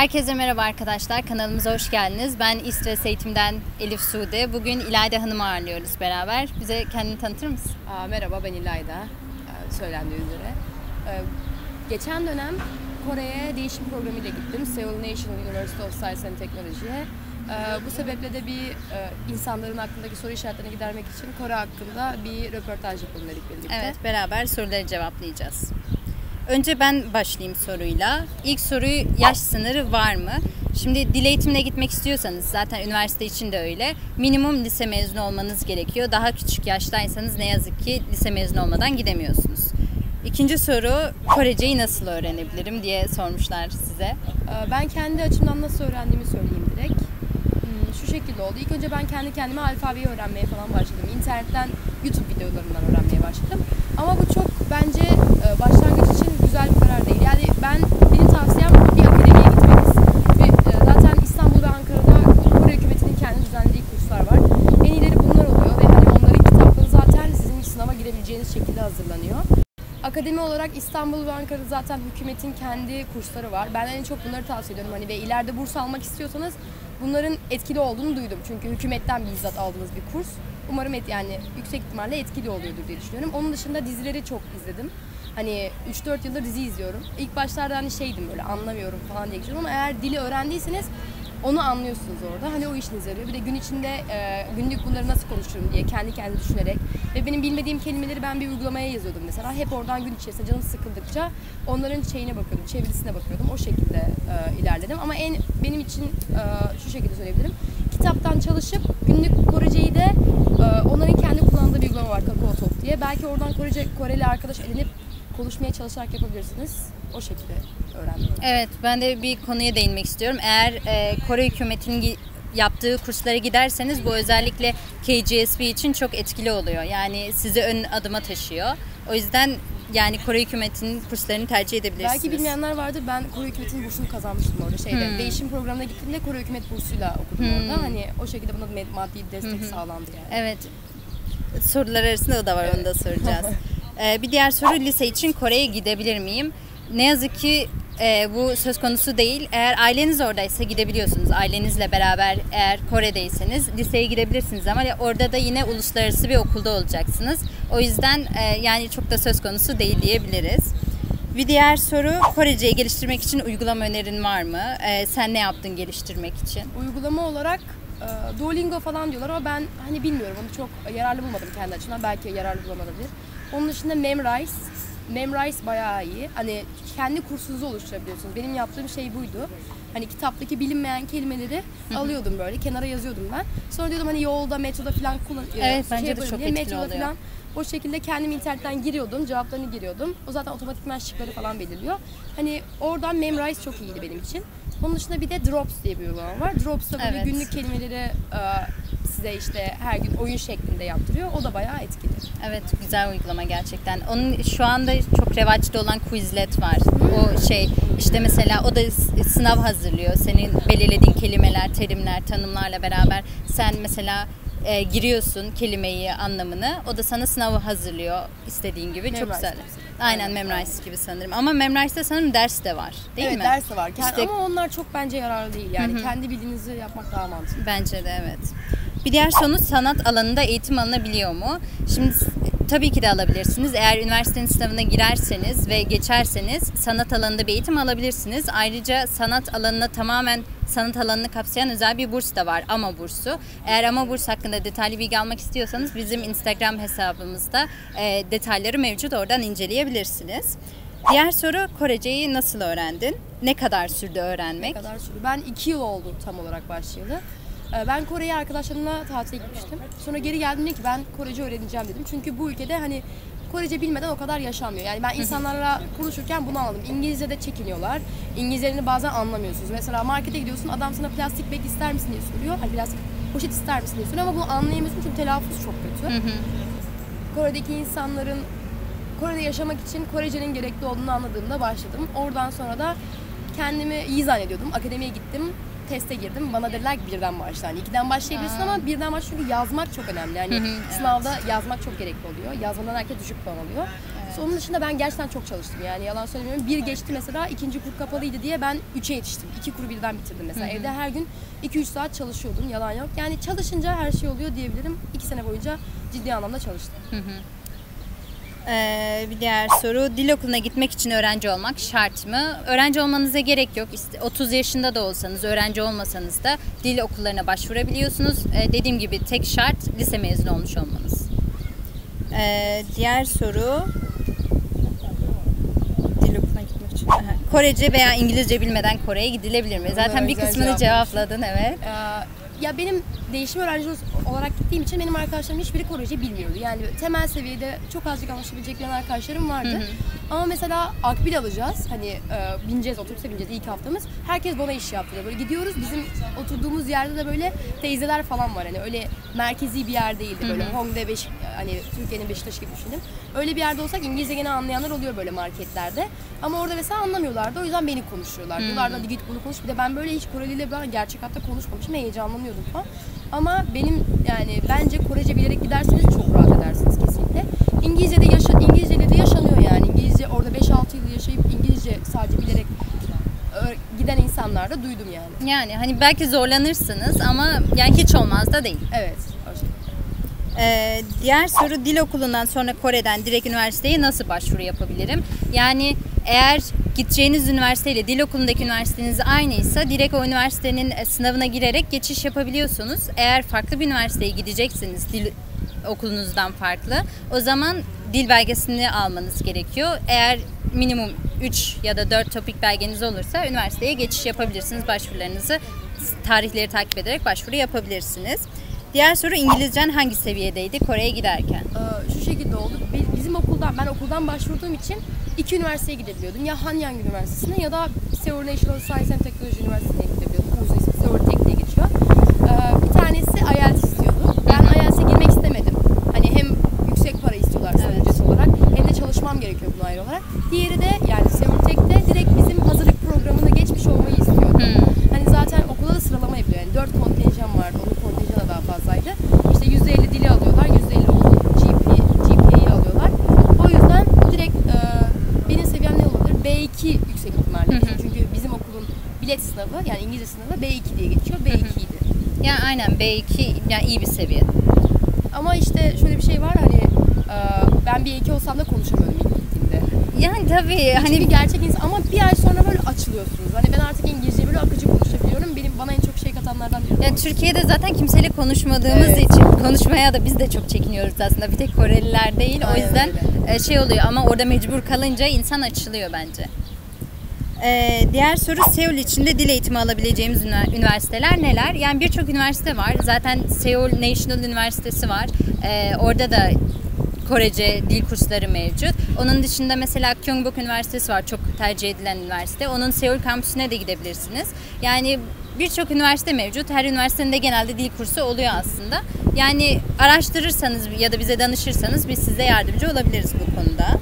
Herkese merhaba arkadaşlar. Kanalımıza hoş geldiniz. Ben İstres Eğitim'den Elif Sude. Bugün İlayda Hanım'ı ağırlıyoruz beraber. Bize kendini tanıtır mısın? Aa, merhaba ben İlayda. Ee, söylendiği üzere. Ee, geçen dönem Kore'ye değişim programıyla gittim. Seoul National University of Science and Technology'ye. Ee, bu sebeple de bir e, insanların aklındaki soru işaretlerini gidermek için Kore hakkında bir röportaj yapalım dedik birlikte. Evet, beraber soruları cevaplayacağız. Önce ben başlayayım soruyla. İlk soruyu yaş sınırı var mı? Şimdi dil eğitimine gitmek istiyorsanız zaten üniversite için de öyle. Minimum lise mezunu olmanız gerekiyor. Daha küçük yaştaysanız ne yazık ki lise mezunu olmadan gidemiyorsunuz. İkinci soru Koreceyi nasıl öğrenebilirim diye sormuşlar size. Ee, Ben kendi açımdan nasıl öğrendiğimi söyleyeyim direkt. Hmm, Şu şekilde oldu. İlk önce ben kendi kendime alfabeyi öğrenmeye falan başladım. İnternetten, YouTube videolarından öğrenmeye başladım. Ama bu çok bence e, başlangıç için güzel bir karar değil. Yani ben, benim tavsiyem bir akademiye gitmeniz. Ve e, zaten İstanbul ve Ankara'da Kore hükümetinin kendi düzenlediği kurslar var. En iyileri bunlar oluyor ve hani onların kitapları zaten sizin sınava girebileceğiniz şekilde hazırlanıyor. Akademi olarak İstanbul ve Ankara'da zaten hükümetin kendi kursları var. Ben en çok bunları tavsiye ediyorum. Hani ve ileride burs almak istiyorsanız bunların etkili olduğunu duydum. Çünkü hükümetten bizzat aldığınız bir kurs. Umarım et, yani yüksek ihtimalle etkili oluyordur diye düşünüyorum. Onun dışında dizileri çok izledim. Hani 3-4 yıldır dizi izliyorum. İlk başlarda hani şeydim böyle anlamıyorum falan diye geçiyordum ama eğer dili öğrendiyseniz onu anlıyorsunuz orada. Hani o işinize yarıyor. Bir de gün içinde e, günlük bunları nasıl konuşurum diye kendi kendine düşünerek ve benim bilmediğim kelimeleri ben bir uygulamaya yazıyordum mesela. Hep oradan gün içerisinde canım sıkıldıkça onların şeyine bakıyordum, çevirisine bakıyordum. O şekilde e, ilerledim. Ama en benim için e, şu şekilde söyleyebilirim. Kitaptan çalışıp günlük Koreceyi de e, onların kendi kullandığı bir uygulama var Kakao Talk diye. Belki oradan Korece Koreli arkadaş edinip konuşmaya çalışarak yapabilirsiniz. O şekilde öğrendim. Evet, ben de bir konuya değinmek istiyorum. Eğer e, Kore hükümetinin yaptığı kurslara giderseniz bu özellikle KGSB için çok etkili oluyor. Yani sizi ön adıma taşıyor. O yüzden yani Kore hükümetinin kurslarını tercih edebilirsiniz. Belki bilmeyenler vardır. Ben Kore hükümetinin bursunu kazanmıştım orada şeyde. Hmm. Değişim programına gittiğimde Kore hükümet bursuyla okudum orada. Hani o şekilde bana maddi destek sağlandı yani. Evet. Sorular arasında o da var onu da soracağız. Ee, bir diğer soru lise için Kore'ye gidebilir miyim? Ne yazık ki e, bu söz konusu değil. Eğer aileniz oradaysa gidebiliyorsunuz. Ailenizle beraber eğer Kore'deyseniz liseye gidebilirsiniz ama orada da yine uluslararası bir okulda olacaksınız. O yüzden e, yani çok da söz konusu değil diyebiliriz. Bir diğer soru Koreceyi geliştirmek için uygulama önerin var mı? Ee, sen ne yaptın geliştirmek için? Uygulama olarak e, Duolingo falan diyorlar ama ben hani bilmiyorum onu çok yararlı bulmadım kendi açımdan. Belki yararlı bulamadım Onun dışında Memrise. Memrise bayağı iyi. Hani kendi kursunuzu oluşturabiliyorsunuz. Benim yaptığım şey buydu. Hani kitaptaki bilinmeyen kelimeleri alıyordum böyle kenara yazıyordum ben. Sonra diyordum hani yolda, metroda falan kullan Evet, bence de çok diye etkili metroda oluyor. falan o şekilde kendim internetten giriyordum, cevaplarını giriyordum. O zaten otomatikman şıkları falan belirliyor. Hani oradan Memrise çok iyiydi benim için. Onun dışında bir de Drops diye bir uygulama var. Drops da böyle Evet. günlük kelimeleri e, size işte her gün oyun şeklinde yaptırıyor. O da bayağı etkili. Evet güzel uygulama gerçekten. Onun şu anda çok revaçta olan Quizlet var. O şey işte mesela o da sınav hazırlıyor. Senin belirlediğin kelimeler, terimler, tanımlarla beraber sen mesela e, giriyorsun kelimeyi, anlamını. O da sana sınavı hazırlıyor istediğin gibi. çok Memrise güzel. gibi. Aynen Aynen, Memrise gibi sanırım. Ama Memrise'de sanırım ders de var. Değil evet mi? ders de var. İşte- Ama onlar çok bence yararlı değil. Yani kendi bildiğinizi yapmak daha mantıklı. Bence de evet. Bir diğer sonu sanat alanında eğitim alınabiliyor mu? Şimdi tabii ki de alabilirsiniz. Eğer üniversitenin sınavına girerseniz ve geçerseniz sanat alanında bir eğitim alabilirsiniz. Ayrıca sanat alanına tamamen sanat alanını kapsayan özel bir burs da var. AMA bursu. Eğer AMA burs hakkında detaylı bilgi almak istiyorsanız bizim Instagram hesabımızda e, detayları mevcut. Oradan inceleyebilirsiniz. Diğer soru Koreceyi nasıl öğrendin? Ne kadar sürdü öğrenmek? Ne kadar sürdü? Ben iki yıl oldu tam olarak başlayalı. Ee, Ben Kore'ye arkadaşlarımla tatile gitmiştim. Sonra geri geldim dedim ki ben Korece öğreneceğim dedim. Çünkü bu ülkede hani Korece bilmeden o kadar yaşanmıyor. Yani ben insanlarla konuşurken bunu anladım. İngilizce'de çekiniyorlar. İngilizcelerini bazen anlamıyorsunuz. Mesela markete gidiyorsun adam sana plastik bag ister misin diye soruyor. Hani plastik poşet ister misin diye soruyor ama bunu anlayamıyorsun çünkü telaffuz çok kötü. Kore'deki insanların Kore'de yaşamak için Korecenin gerekli olduğunu anladığımda başladım. Oradan sonra da kendimi iyi zannediyordum. Akademiye gittim, teste girdim. Bana dediler ki birden başla. Hani ikiden başlayabilirsin ama birden başla çünkü yazmak çok önemli. Yani sınavda yazmak çok gerekli oluyor. Yazmadan herkes düşük puan alıyor. Onun dışında ben gerçekten çok çalıştım yani yalan söylemiyorum. Bir geçti mesela ikinci kur kapalıydı diye ben 3'e yetiştim. İki kuru birden bitirdim mesela. Evde her gün 2-3 saat çalışıyordum yalan yok. Yani çalışınca her şey oluyor diyebilirim. İki sene boyunca ciddi anlamda çalıştım. Ee, bir diğer soru dil okuluna gitmek için öğrenci olmak şart mı? Öğrenci olmanıza gerek yok. İşte 30 yaşında da olsanız, öğrenci olmasanız da dil okullarına başvurabiliyorsunuz. Ee, dediğim gibi tek şart lise mezunu olmuş olmanız. Ee, diğer soru dil okuluna gitmek için. Aha. Korece veya İngilizce bilmeden Kore'ye gidilebilir mi? Zaten bir kısmını cevapladın evet. Ee, ya benim değişim öğrenci olarak gittiğim için benim arkadaşlarım hiçbiri Korece bilmiyordu. Yani temel seviyede çok azıcık anlaşabilecek bilen arkadaşlarım vardı. Ama mesela akbil alacağız. Hani e, bineceğiz, otobüse bineceğiz ilk haftamız. Herkes bana iş yaptırıyor. Böyle gidiyoruz. Bizim oturduğumuz yerde de böyle teyzeler falan var. Hani öyle merkezi bir yer değildi. Böyle Hongdae, Beş, hani Türkiye'nin Beşiktaş gibi düşünün. Öyle bir yerde olsak İngilizce gene anlayanlar oluyor böyle marketlerde. Ama orada mesela anlamıyorlardı. O yüzden beni konuşuyorlar. Diyorlardı hadi git bunu konuş. Bir de ben böyle hiç Koreliyle ben gerçek hayatta konuşmamışım. Heyecanlanıyordum falan. Ama benim yani bence Korece bilerek giderseniz çok rahat edersiniz kesinlikle. İngilizce'de yaşa, İngilizce'de de yaşanıyor yani. İngilizce orada 5-6 yıl yaşayıp İngilizce sadece bilerek giden insanlar da duydum yani. Yani hani belki zorlanırsınız ama yani hiç olmaz da değil. Evet. Ee, diğer soru dil okulundan sonra Kore'den direkt üniversiteye nasıl başvuru yapabilirim? Yani eğer gideceğiniz üniversiteyle dil okulundaki üniversiteniz aynıysa direkt o üniversitenin e, sınavına girerek geçiş yapabiliyorsunuz. Eğer farklı bir üniversiteye gideceksiniz dil okulunuzdan farklı o zaman dil belgesini almanız gerekiyor. Eğer minimum 3 ya da 4 topik belgeniz olursa üniversiteye geçiş yapabilirsiniz. Başvurularınızı tarihleri takip ederek başvuru yapabilirsiniz. Diğer soru İngilizcen hangi seviyedeydi Kore'ye giderken? Ee, şu şekilde oldu. Bi- Bizim okuldan, ben okuldan başvurduğum için iki üniversiteye gidebiliyordum. Ya Hanyang Üniversitesi'ne ya da Seoul National Science and Technology Üniversitesi'ne gidebiliyordum. Seoul Tech diye geçiyor. Ee, bir tanesi IELTS istiyordu. Ben IELTS'e girmek istemedim. Hani hem yüksek para istiyorlar Evet. ücret olarak hem de çalışmam gerekiyor buna ayrı olarak. Diğeri de yani Seoul Tech'te direkt bizim hazırlık programına geçmiş olmayı istiyordu. Hani zaten okulda da sıralama yapıyor. Yani 4 kontenjan vardı. Onun kontenjanı daha fazlaydı. İşte %50 dili alıyorlar. %50 okul GP, GPA'yı alıyorlar. O yüzden direkt e, benim seviyem ne olabilir? B2 yüksek ihtimalle. Çünkü bizim okulun bilet sınavı yani İngilizce sınavı B2 diye geçiyor. B2 idi. Yani aynen B2 yani iyi bir seviye. Ama işte şöyle bir şey var hani e, ben B2 olsam da konuşamıyordum ilk gittiğimde. Yani tabii Hani hani bir gerçek insan ama bir ay sonra böyle açılıyorsunuz. Hani ben artık İngilizce böyle akıcı konuşabiliyorum. Benim bana en çok şey katanlardan biri. yani o. Türkiye'de zaten kimseyle konuşmadığımız Evet. için konuşmaya da biz de çok çekiniyoruz aslında. Bir tek Koreliler değil. o Aynen yüzden öyle. e, şey oluyor ama orada mecbur kalınca insan açılıyor bence. Ee, diğer soru Seul içinde dil eğitimi alabileceğimiz ünivers- üniversiteler neler? Yani birçok üniversite var. Zaten Seoul National Üniversitesi var. Ee, orada da Korece dil kursları mevcut. Onun dışında mesela Kyungbuk Üniversitesi var. Çok tercih edilen üniversite. Onun Seoul kampüsüne de gidebilirsiniz. Yani birçok üniversite mevcut. Her üniversitenin de genelde dil kursu oluyor aslında. Yani araştırırsanız ya da bize danışırsanız biz size yardımcı olabiliriz bu konuda.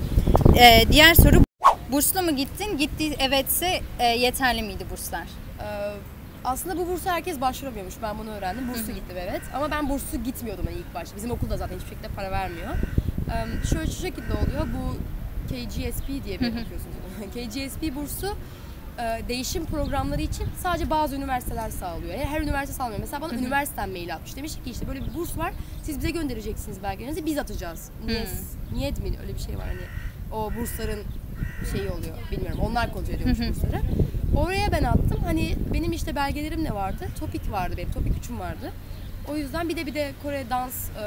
Ee, diğer soru burslu mu gittin? Gitti evetse e, yeterli miydi burslar? Ee, aslında bu bursa herkes başvuramıyormuş. Ben bunu öğrendim. Burslu gittim evet. Ama ben burslu gitmiyordum hani ilk başta. Bizim okulda zaten hiçbir şekilde para vermiyor. Ee, şöyle şu şekilde oluyor. Bu KGSP diye bir bakıyorsunuz. KGSP bursu e, değişim programları için sadece bazı üniversiteler sağlıyor. Yani her üniversite sağlamıyor. Mesela bana üniversiteden mail atmış. Demiş ki işte böyle bir burs var. Siz bize göndereceksiniz belgelerinizi. Biz atacağız. Niyet, niyet mi? Öyle bir şey var hani. O bursların şeyi oluyor. Bilmiyorum. Onlar kontrol ediyormuş bursları. Oraya ben attım. Hani benim işte belgelerim ne vardı? Topik vardı benim. Topik 3'üm vardı. O yüzden bir de bir de Kore dans e,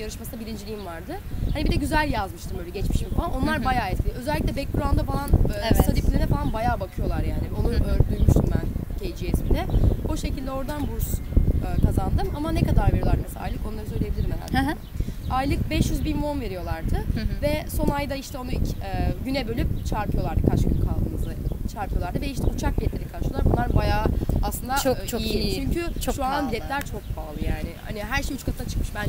yarışmasında birinciliğim vardı. Hani bir de güzel yazmıştım böyle geçmişim falan. Onlar bayağı etkili. Özellikle background'a falan, e, Evet. study plan'e falan bayağı bakıyorlar yani. Onu duymuştum ben KGS'de. O şekilde oradan burs e, kazandım. Ama ne kadar veriyorlar mesela aylık onları söyleyebilirim herhalde. Aylık 500 bin won veriyorlardı. Ve son ayda işte onu e, güne bölüp çarpıyorlardı kaç gün kaldığınızı çarpıyorlardı. Ve işte uçak biletleri karşılıyorlar. Bunlar bayağı aslında Çok, e, çok iyi. Çünkü Çok şu an pahalı. biletler çok pahalı yani. Hani her şey üç katına çıkmış ben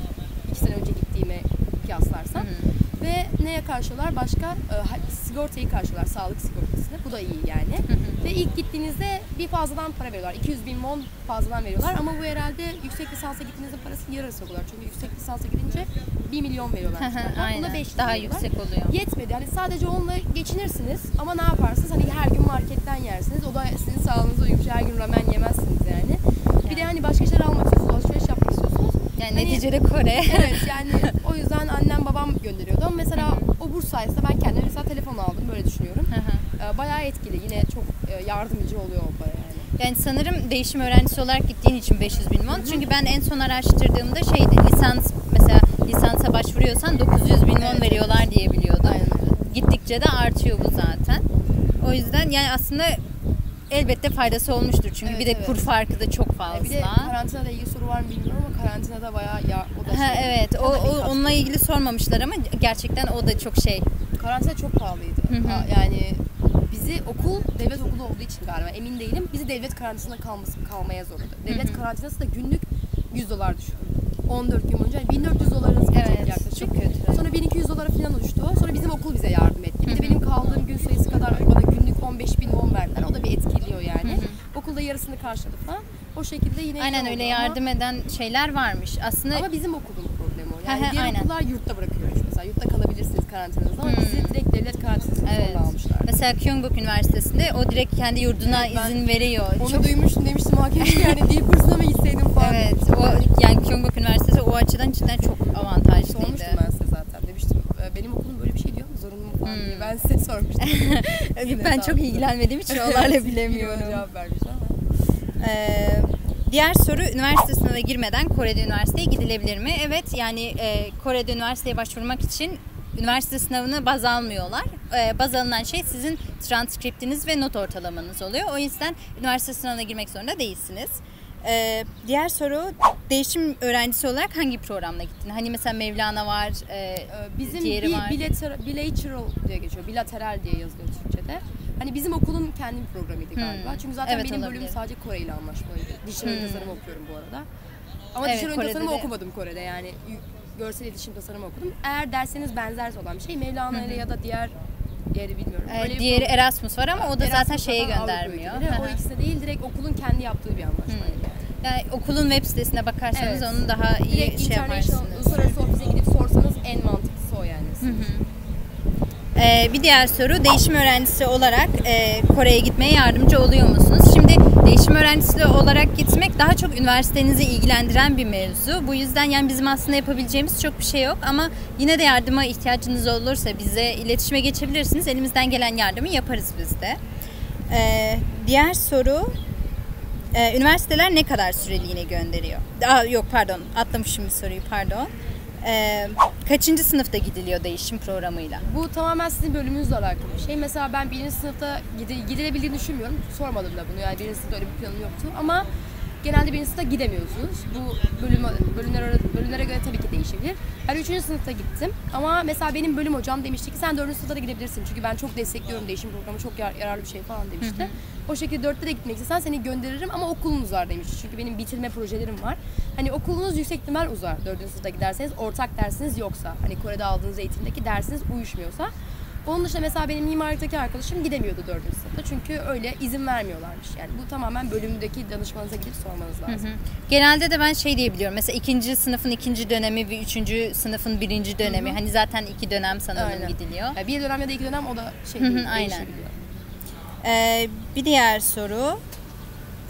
iki sene önce gittiğime kıyaslarsam. Ve neye karşılıyorlar? Başka e, sigortayı karşılıyorlar. Sağlık sigortasını. Bu da iyi yani. Ve ilk gittiğinizde bir fazladan para veriyorlar. 200 bin won fazladan veriyorlar. Ama bu herhalde yüksek lisansa gittiğinizde parasını yarısı oluyorlar. Çünkü yüksek lisansa gidince 1 milyon veriyorlar. Buna Aynen. 500 Daha veriyorlar. yüksek oluyor. Yetmedi. Hani sadece onunla geçinirsiniz ama ne yaparsınız? Hani her gün marketten yersiniz. O da sizin sağlığınıza uymuş. Her gün ramen yemezsiniz yani. Bir de hani başka şeyler almak istiyorsunuz, alışveriş yapmak istiyorsunuz. Yani Hani- neticede Kore. Evet yani babam gönderiyordu ama mesela o burs sayesinde ben kendime mesela telefon aldım böyle düşünüyorum. Hı hı. Ee, Bayağı etkili yine çok e, yardımcı oluyor o para yani. Yani sanırım değişim öğrencisi olarak gittiğin için 500 bin won. Çünkü ben en son araştırdığımda şeydi lisans mesela lisansa başvuruyorsan 900 bin won Evet, veriyorlar diye biliyordum. Aynen. Gittikçe de artıyor bu zaten. O yüzden yani aslında elbette faydası olmuştur. Çünkü Evet, bir de evet. kur farkı da çok fazla. Bir de karantinada ilgili soru var mı bilmiyorum karantinada bayağı ya o da Ha, şey. evet o, o onunla ilgili sormamışlar ama gerçekten o da çok şey. Karantina çok pahalıydı. Hı hı. Yani bizi okul devlet okulu olduğu için galiba emin değilim. Bizi devlet karantinasına kalması kalmaya zorladı. Devlet karantinası da günlük 100 dolar düşüyor. 14 gün boyunca 1400 dolarınız Evet, yaklaşık. çok kötü. Sonra 1200 dolara falan uçtu. Sonra bizim okul bize yardım etti. Bir de benim kaldığım gün sayısı kadar bana günlük 15 bin won verdiler. O da bir etkiliyor yani. Okulda yarısını karşıladı falan. O şekilde yine Aynen öyle ama- yardım eden şeyler varmış. Aslında ama bizim okulun problemi o. Yani diğer aynen. okullar yurtta bırakıyormuş mesela. Yurtta kalabilirsiniz karantinanızda ama bizi direkt devlet karantinasına Evet. almışlar. Mesela Kyongbuk Üniversitesi'nde o direkt kendi yurduna Evet, izin veriyor. Onu Çok duymuştum demiştim hakem yani dil kursuna mı gitseydim falan. Evet, o yani Kyongbuk Üniversitesi o açıdan cidden çok avantajlıydı. Sormuştum ben size zaten demiştim. e, Benim okulum böyle bir şey diyor mu zorunlu mu falan diye. Hmm. Ben size sormuştum. ben çok ilgilenmediğim için onlarla bilemiyorum. cevap vermişler ama. Ee, diğer soru üniversite sınavına girmeden Kore'de üniversiteye gidilebilir mi? Evet yani e, Kore'de üniversiteye başvurmak için üniversite sınavını baz almıyorlar. Ee, baz alınan şey sizin transkriptiniz ve not ortalamanız oluyor. O yüzden üniversite sınavına girmek zorunda değilsiniz. Ee, diğer soru değişim öğrencisi olarak hangi programla gittin? Hani mesela Mevlana var, e, Bizim diğeri bir var. bilateral, bilateral diye geçiyor. Bilateral diye yazılıyor Türkçe'de. Hani bizim okulun kendi bir programıydı galiba. Çünkü zaten Evet, benim olabilir. bölümüm sadece Kore ile anlaşmalıydı. Dijital Hmm. tasarımı okuyorum bu arada. Ama Evet, dijital tasarımı de- okumadım Kore'de yani. Görsel iletişim tasarımı okudum. Eğer derseniz benzerse olan bir şey Mevlana ile ya da diğer diğeri bilmiyorum. e, Öyle bir diğeri program- Erasmus var ama o da zaten Erasmus şeye falan Avrupa göndermiyor. Hı o hı. ikisi de değil direkt okulun kendi yaptığı bir anlaşmaydı yani. Yani okulun web sitesine bakarsanız Evet. onu daha iyi Direkt şey yaparsınız. uluslararası ofise gidip sorsanız en mantıklısı o yani. Ee, bir diğer soru değişim öğrencisi olarak e, Kore'ye gitmeye yardımcı oluyor musunuz? Şimdi değişim öğrencisi olarak gitmek daha çok üniversitenizi ilgilendiren bir mevzu. Bu yüzden yani bizim aslında yapabileceğimiz çok bir şey yok ama yine de yardıma ihtiyacınız olursa bize iletişime geçebilirsiniz. Elimizden gelen yardımı yaparız biz de. Ee, diğer soru e, üniversiteler ne kadar süreliğine gönderiyor? Aa, yok pardon atlamışım bir soruyu pardon. Ee, kaçıncı sınıfta gidiliyor değişim programıyla? Bu tamamen sizin bölümünüzle alakalı bir şey. Mesela ben birinci sınıfta gidilebildiğini düşünmüyorum. Sormadım da bunu yani birinci sınıfta öyle bir planım yoktu. Ama genelde birinci sınıfta gidemiyorsunuz. Bu bölüm, bölümler, bölümlere göre tabii ki değişebilir. Ben üçüncü sınıfta gittim. Ama mesela benim bölüm hocam demişti ki sen dördüncü sınıfta da gidebilirsin. Çünkü ben çok destekliyorum değişim programı çok yar- yararlı bir şey falan demişti. O şekilde dörtte de gitmek istesen seni gönderirim ama okulunuz var demişti. Çünkü benim bitirme projelerim var. Hani okulunuz yüksek ihtimal uzar dördüncü sınıfta giderseniz. Ortak dersiniz yoksa. Hani Kore'de aldığınız eğitimdeki dersiniz uyuşmuyorsa. Onun dışında mesela benim mimarlıktaki arkadaşım gidemiyordu dördüncü sınıfta. Çünkü öyle izin vermiyorlarmış. Yani bu tamamen bölümdeki danışmanınıza gidip sormanız lazım. Genelde de ben şey diyebiliyorum. Mesela ikinci sınıfın ikinci dönemi ve üçüncü sınıfın birinci dönemi. Hani zaten iki dönem sanırım Aynen. gidiliyor. Yani bir dönem ya da iki dönem o da şey Hı hı, aynen. Ee, bir diğer soru.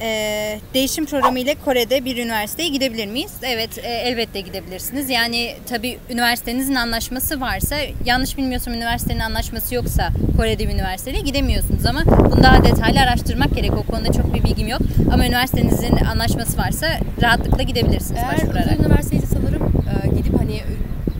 Ee, değişim programı ile Kore'de bir üniversiteye gidebilir miyiz? Evet, e, elbette gidebilirsiniz. Yani tabii üniversitenizin anlaşması varsa, yanlış bilmiyorsam üniversitenin anlaşması yoksa Kore'de bir üniversiteye gidemiyorsunuz ama bunu daha detaylı araştırmak gerek. O konuda çok bir bilgim yok. Ama üniversitenizin anlaşması varsa rahatlıkla gidebilirsiniz Eğer başvurarak. özel üniversiteyse sanırım e, gidip hani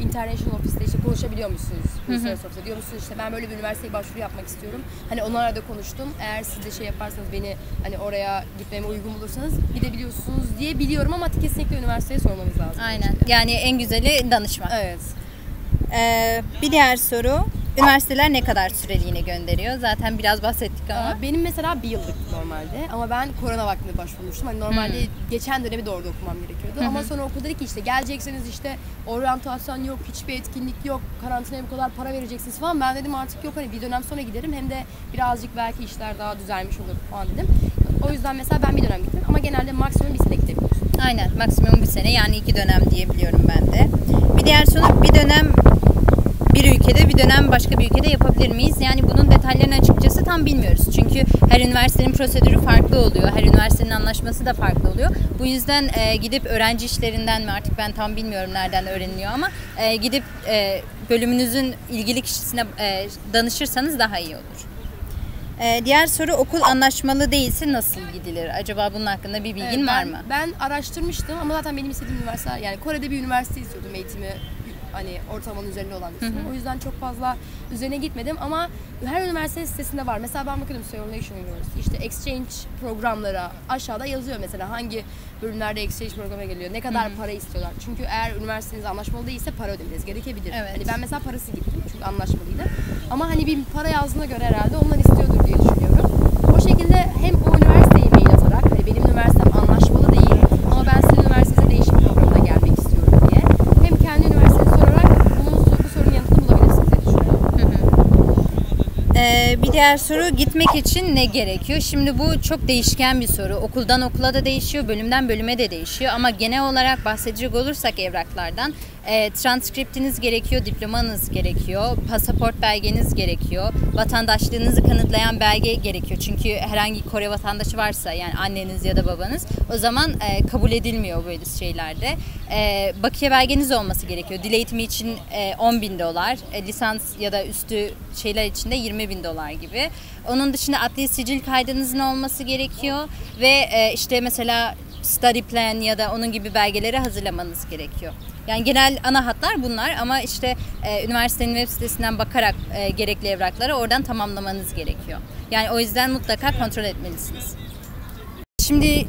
international ofiste işte konuşabiliyor musunuz? Uluslararası ofiste diyor musunuz işte ben böyle bir üniversiteye başvuru yapmak istiyorum. Hani onlarla da konuştum. Eğer siz de şey yaparsanız beni hani oraya gitmeme uygun bulursanız gidebiliyorsunuz diye biliyorum ama kesinlikle üniversiteye sormanız lazım. Aynen. Yani en güzeli danışmak. Evet. Ee, bir diğer soru. Üniversiteler ne kadar süreliğine gönderiyor? Zaten biraz bahsettik ama. Aa, Benim mesela bir yıllık normalde ama ben korona vaktinde başvurmuştum. Hani normalde geçen dönemi de orada okumam gerekiyordu. Ama sonra okul dedi ki işte geleceksiniz işte oryantasyon yok, hiçbir etkinlik yok, karantinaya bu kadar para vereceksiniz falan. Ben dedim artık yok hani bir dönem sonra giderim hem de birazcık belki işler daha düzelmiş olur falan dedim. O yüzden mesela ben bir dönem gittim ama genelde maksimum bir sene gidebiliyorsun. Aynen maksimum bir sene yani iki dönem diyebiliyorum ben de. Bir diğer soru bir dönem ülkede bir dönem başka bir ülkede yapabilir miyiz? Yani bunun detaylarını açıkçası tam bilmiyoruz. Çünkü her üniversitenin prosedürü farklı oluyor. Her üniversitenin anlaşması da farklı oluyor. Bu yüzden e, gidip öğrenci işlerinden mi artık ben tam bilmiyorum nereden öğreniliyor ama e, gidip e, bölümünüzün ilgili kişisine e, danışırsanız daha iyi olur. E, diğer soru okul anlaşmalı değilse nasıl gidilir? Acaba bunun hakkında bir bilgin Evet, var ben- mı? Ben araştırmıştım ama zaten benim istediğim üniversiteler yani Kore'de bir üniversite istiyordum eğitimi hani ortalamanın üzerinde olan bir O yüzden çok fazla üzerine gitmedim ama her üniversite sitesinde var. Mesela ben bakıyorum Seoul Nation University işte exchange programları aşağıda yazıyor mesela hangi bölümlerde exchange programı geliyor, ne kadar para istiyorlar. Çünkü eğer üniversiteniz anlaşmalı değilse para ödemeniz gerekebilir. Evet. Hani ben mesela parası gittim çünkü anlaşmalıydı. Ama hani bir para yazdığına göre herhalde onlar istiyordur diye düşünüyorum. O şekilde hem o üniversiteye mail atarak hani benim üniversitem anlaşmalı değil ama ben sizin üniversitenize değişim programına gelmek istiyorum diye. Hem kendi üniversitenizi sorarak bunun, bu sorunun yanıtını bulabilirsiniz diye düşünüyorum. Ee, diğer soru gitmek için ne gerekiyor? Şimdi bu çok değişken bir soru. Okuldan okula da değişiyor, bölümden bölüme de değişiyor. Ama genel olarak bahsedecek olursak evraklardan e, transkriptiniz gerekiyor, diplomanız gerekiyor, pasaport belgeniz gerekiyor, vatandaşlığınızı kanıtlayan belge gerekiyor. Çünkü herhangi Kore vatandaşı varsa yani anneniz ya da babanız o zaman e, kabul edilmiyor böyle şeylerde. E, bakiye belgeniz olması gerekiyor. Dil eğitimi için e, 10 bin dolar, e, lisans ya da üstü şeyler için de 20 bin dolar gibi. Onun dışında adli sicil kaydınızın olması gerekiyor ve e, işte mesela study plan ya da onun gibi belgeleri hazırlamanız gerekiyor. Yani genel ana hatlar bunlar ama işte e, üniversitenin web sitesinden bakarak e, gerekli evrakları oradan tamamlamanız gerekiyor. Yani o yüzden mutlaka kontrol etmelisiniz. Şimdi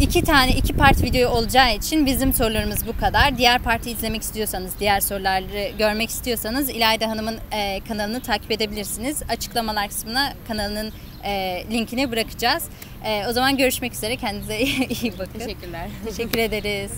iki tane iki part video olacağı için bizim sorularımız bu kadar. Diğer parti izlemek istiyorsanız, diğer soruları görmek istiyorsanız İlayda Hanım'ın e, kanalını takip edebilirsiniz. Açıklamalar kısmına kanalının e, linkini bırakacağız. E, o zaman görüşmek üzere. Kendinize iyi bakın. Teşekkürler. Teşekkür ederiz.